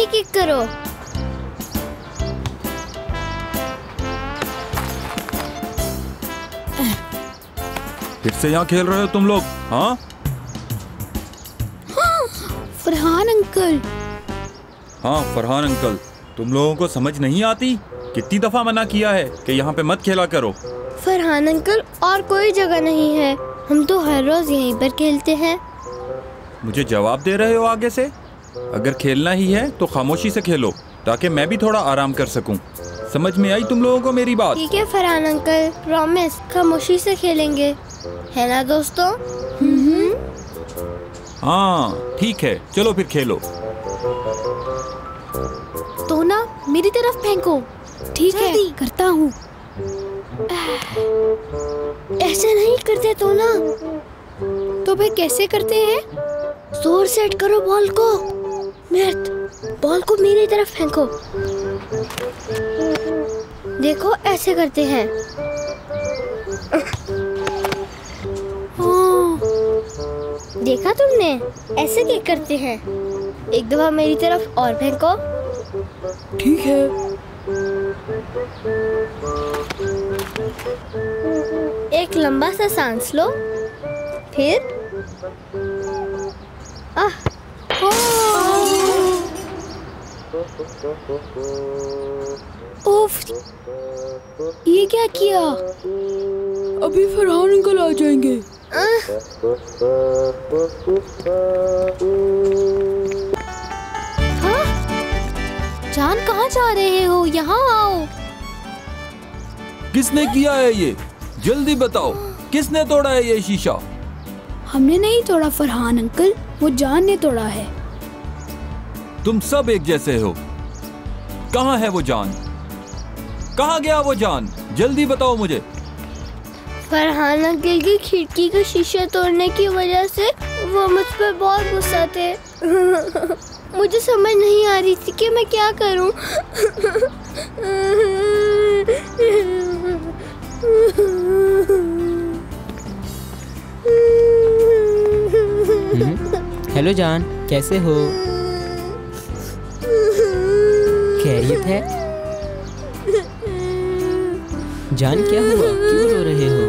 एवनी kick करो। फिर से यहाँ खेल रहे हो तुम लोग हाँ फरहान अंकल। हाँ फरहान अंकल तुम लोगों को समझ नहीं आती? कितनी दफ़ा मना किया है कि यहाँ पे मत खेला करो। फरहान अंकल और कोई जगह नहीं है। हम तो हर रोज यहीं पर खेलते हैं। मुझे जवाब दे रहे हो आगे से? अगर खेलना ही है तो खामोशी से खेलो ताकि मैं भी थोड़ा आराम कर सकूँ। समझ में आई तुम लोगों को मेरी बात? ठीक है फरहान अंकल प्रॉमिस खामोशी से खेलेंगे। है ना दोस्तों? हाँ ठीक है चलो फिर खेलो। तो ना मेरी तरफ़ फेंको। ठीक है करता हूँ। ऐसे नहीं करते तो ना। तो फिर कैसे करते हैं? ज़ोर सेट करो बॉल को। मिर्त बॉल को मेरी तरफ़ फेंको। देखो ऐसे करते हैं। देखा तुमने? ऐसे क्या करते हैं? एक दफ़ा मेरी तरफ़ और फेंको। ठीक है। एक लंबा सा सांस लो। फिर उफ ये क्या किया? अभी फरहान अंकल आ जाएँगे। हाँ? जान कहाँ जा रहे हो? यहाँ आओ। किसने किया है ये? जल्दी बताओ। किसने तोड़ा है ये शीशा? हमने नहीं तोड़ा फरहान अंकल वो जान ने तोड़ा है। तुम सब एक जैसे हो। कहाँ है वो जान? कहा गया वो जान? जल्दी बताओ मुझे। फरहान अंकल की खिड़की का शीशा तोड़ने की वजह से वो मुझ पर बहुत गुस्सा थे। मुझे समझ नहीं आ रही थी कि मैं क्या करूँ। हेलो जान कैसे हो? खैरियत है? जान क्या हुआ? क्यों रो रहे हो?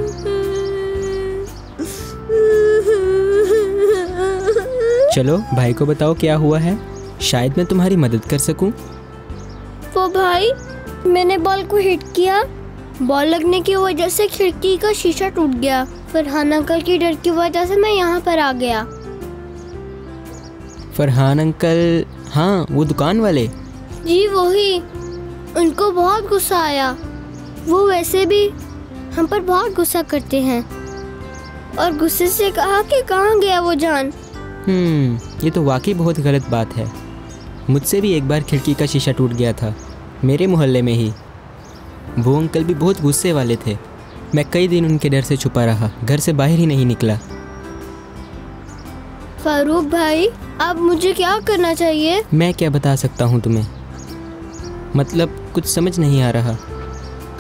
चलो भाई को बताओ क्या हुआ है? शायद मैं तुम्हारी मदद कर सकूँ? वो भाई मैंने बॉल को हिट किया। बॉल लगने की वजह से खिड़की का शीशा टूट गया। फरहान अंकल की डर की वजह से मैं यहाँ पर आ गया। फरहान अंकल हाँ वो दुकान वाले। जी वही। उनको बहुत गुस्सा आया। वो वैसे भी हम पर बहुत गुस्सा करते हैं। और गुस्से से कहा कि कहाँ गया वो जान? हम्म ये तो वाकई बहुत गलत बात है। मुझसे भी एक बार खिड़की का शीशा टूट गया था मेरे मोहल्ले में ही। वो अंकल भी बहुत गुस्से वाले थे। मैं कई दिन उनके डर से छुपा रहा घर से बाहर ही नहीं निकला। फारूक भाई अब मुझे क्या करना चाहिए? मैं क्या बता सकता हूँ तुम्हें? मतलब कुछ समझ नहीं आ रहा।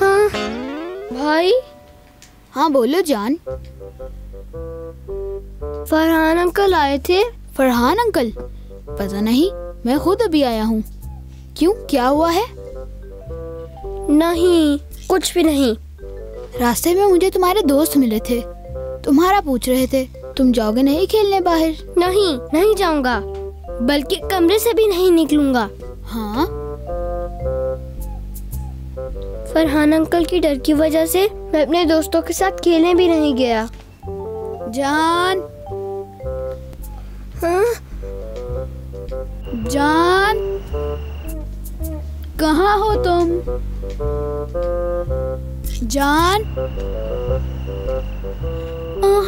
हाँ। भाई? हाँ बोलो जान। फरहान अंकल आए थे। फरहान अंकल? पता नहीं मैं खुद अभी आया हूँ। क्यों? क्या हुआ है? नहीं कुछ भी नहीं। रास्ते में मुझे तुम्हारे दोस्त मिले थे। तुम्हारा पूछ रहे थे तुम जाओगे नहीं खेलने बाहर? नहीं नहीं जाऊँगा। बल्कि कमरे से भी नहीं निकलूँगा। हाँ? फरहान अंकल की डर की वजह से मैं अपने दोस्तों के साथ खेलने भी नहीं गया। जान। हाँ? जान। कहाँ हो तुम? जान। आ,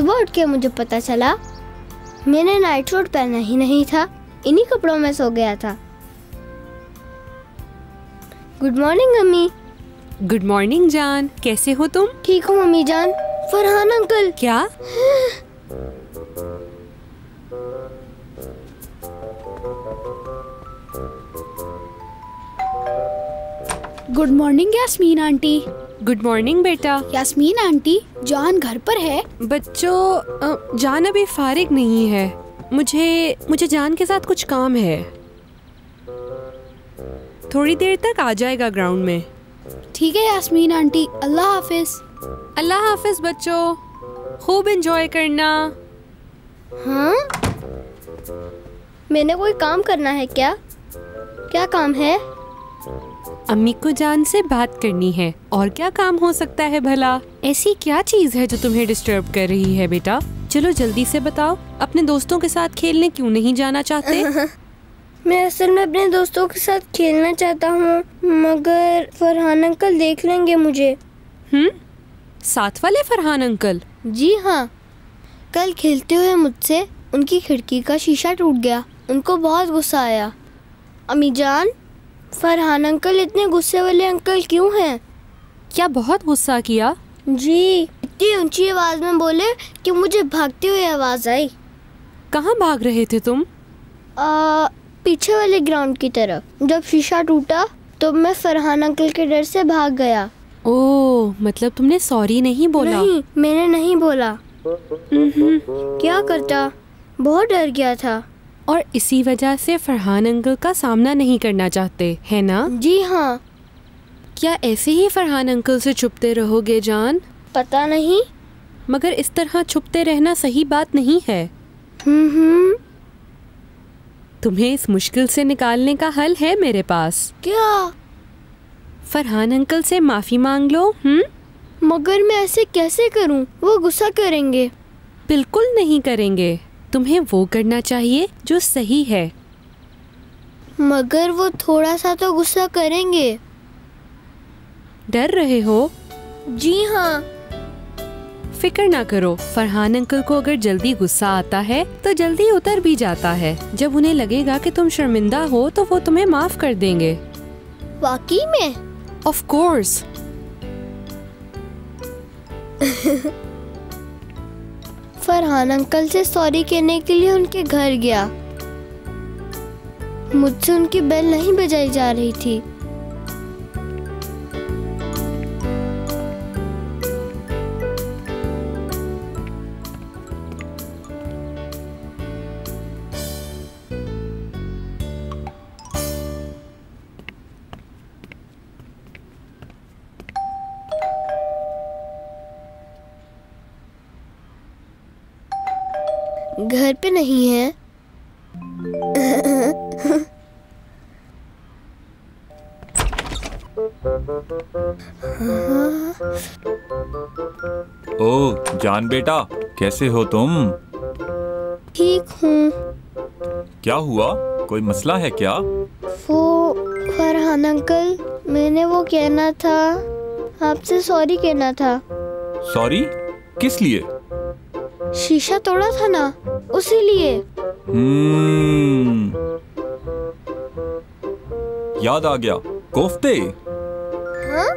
आह, उठ के मुझे पता चला मैंने नाइट सूट पहना ही नहीं था इन्हीं कपड़ों में सो गया था। गुड मॉर्निंग अम्मी। गुड मॉर्निंग जान। कैसे हो तुम? ठीक हूँ मम्मी जान। फरहान अंकल। क्या? Good morning Yasmin aunty. Good morning बेटा। यास्मीन आंटी जॉन घर पर है। बच्चों जान अभी फारिग नहीं है। मुझे मुझे जान के साथ कुछ काम है। थोड़ी देर तक आ जाएगा ग्राउंड में। ठीक है यास्मीन आंटी अल्लाह हाफिज। अल्लाह हाफिज बच्चों। खूब एंजॉय करना। हाँ? मैंने कोई काम करना है क्या? क्या काम है? अम्मी को जान से बात करनी है। और क्या काम हो सकता है भला? ऐसी क्या चीज़ है जो तुम्हें डिस्टर्ब कर रही है बेटा? चलो जल्दी से बताओ अपने दोस्तों के साथ खेलने क्यों नहीं जाना चाहते? मैं असल में अपने दोस्तों के साथ खेलना चाहता हूँ मगर फरहान अंकल देख लेंगे मुझे। हम्म? साथ वाले फरहान अंकल? जी हाँ। कल खेलते हुए मुझसे उनकी खिड़की का शीशा टूट गया उनको बहुत गुस्सा आया। अम्मी जान फरहान अंकल इतने गुस्से वाले अंकल क्यों हैं? क्या बहुत गुस्सा किया? जी इतनी ऊँची आवाज़ में बोले कि मुझे भागते हुए आवाज़ आई। कहाँ भाग रहे थे तुम? आ, पीछे वाले ग्राउंड की तरफ़। जब शीशा टूटा तो मैं फरहान अंकल के डर से भाग गया। ओह मतलब तुमने सॉरी नहीं बोला? नहीं मैंने नहीं बोला। हम्म, क्या करता? बहुत डर गया था। और इसी वजह से फरहान अंकल का सामना नहीं करना चाहते है ना? जी हाँ। क्या ऐसे ही फरहान अंकल से छुपते रहोगे जान? पता नहीं। मगर इस तरह छुपते रहना सही बात नहीं है। हम्म हम्म। तुम्हें इस मुश्किल से निकालने का हल है मेरे पास। क्या? फरहान अंकल से माफ़ी मांग लो हम्म? मगर मैं ऐसे कैसे करूँ? वो गुस्सा करेंगे। बिल्कुल नहीं करेंगे। तुम्हें वो करना चाहिए जो सही है। मगर वो थोड़ा सा तो गुस्सा करेंगे। डर रहे हो? जी हाँ। फ़िक्र ना करो फरहान अंकल को अगर जल्दी गुस्सा आता है तो जल्दी उतर भी जाता है। जब उन्हें लगेगा कि तुम शर्मिंदा हो तो वो तुम्हें माफ़ कर देंगे। वाकई में? ऑफ़ कोर्स फरहान अंकल से सॉरी कहने के लिए उनके घर गया। मुझसे उनकी बेल नहीं बजाई जा रही थी। घर पे नहीं है। ओ जान बेटा कैसे हो तुम? ठीक हूँ। क्या हुआ? कोई मसला है क्या? वो फरहान अंकल मैंने वो कहना था। आपसे सॉरी कहना था। सॉरी? किस लिए? शीशा तोड़ा था ना? उसी लिए। हम्म। याद आ गया। कोफ्ते। हाँ?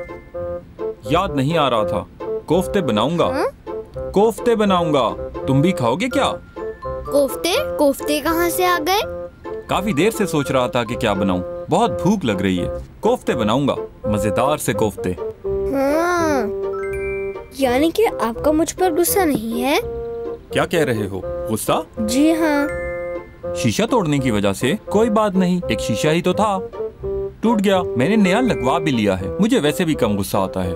याद नहीं आ रहा था। कोफ्ते बनाऊँगा। कोफ्ते बनाऊँगा। तुम भी खाओगे क्या? कोफ्ते? कोफ्ते कहाँ से आ गए? काफ़ी देर से सोच रहा था कि क्या बनाऊँ। बहुत भूख लग रही है। कोफ्ते बनाऊँगा। मज़ेदार से कोफ्ते। हाँ। यानी कि आपका मुझ पर गुस्सा नहीं है? क्या कह रहे हो? गुस्सा? जी हाँ। शीशा तोड़ने की वजह से कोई बात नहीं एक शीशा ही तो था। टूट गया मैंने नया लगवा भी लिया है मुझे वैसे भी कम गुस्सा आता है।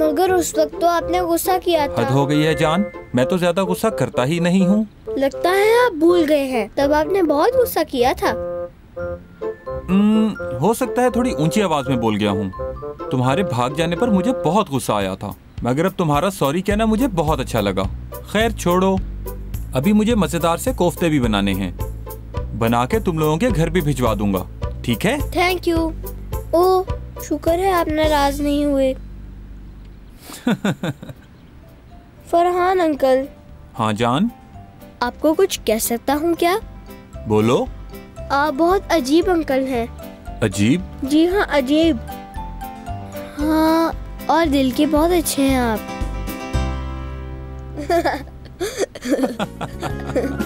मगर उस वक्त तो आपने गुस्सा किया था। हद हो गई है जान मैं तो ज़्यादा गुस्सा करता ही नहीं हूँ। लगता है आप भूल गए हैं तब आपने बहुत गुस्सा किया था। हम्म, हो सकता है थोड़ी ऊँची आवाज़ में बोल गया हूँ। तुम्हारे भाग जाने पर मुझे बहुत गुस्सा आया था। मगर अब तुम्हारा सॉरी कहना मुझे बहुत अच्छा लगा। खैर छोड़ो। अभी मुझे मज़ेदार से कोफ्ते भी बनाने हैं। बना के तुम लोगों के घर भी भिजवा दूँगा। ठीक है? थैंक यू ओ शुक्र है आप नाराज़ नहीं हुए। फरहान अंकल। हाँ जान। आपको कुछ कह सकता हूँ क्या? बोलो। आप बहुत अजीब अंकल हैं। अजीब? जी हाँ अजीब। हाँ और दिल के बहुत अच्छे हैं आप।